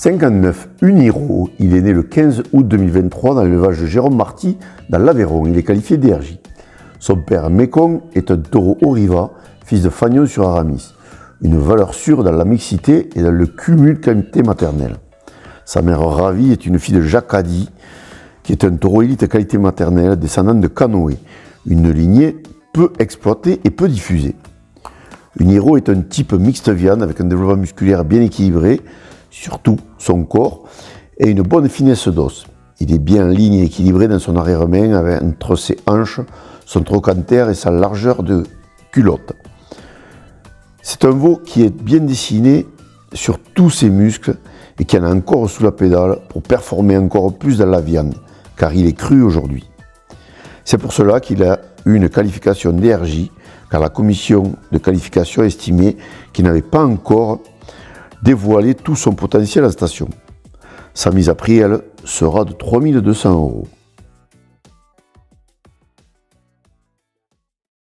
59. Uniro, il est né le 15 août 2023 dans l'élevage de Jérôme Marty, dans l'Aveyron. Il est qualifié DRJ. Son père, Mekong, est un taureau Oriva, fils de Fagnon sur Aramis. Une valeur sûre dans la mixité et dans le cumul qualité maternelle. Sa mère, Ravi, est une fille de Jacques qui est un taureau élite qualité maternelle, descendant de Canoë, une lignée peu exploitée et peu diffusée. Uniro est un type mixte viande avec un développement musculaire bien équilibré, surtout son corps, et une bonne finesse d'os. Il est bien en ligne et équilibré dans son arrière-main entre ses hanches, son trochanter et sa largeur de culotte. C'est un veau qui est bien dessiné sur tous ses muscles et qui en a encore sous la pédale pour performer encore plus dans la viande, car il est cru aujourd'hui. C'est pour cela qu'il a eu une qualification DRJ, car la commission de qualification a estimé qu'il n'avait pas encore dévoiler tout son potentiel à la station. Sa mise à prix, elle, sera de 3200 euros.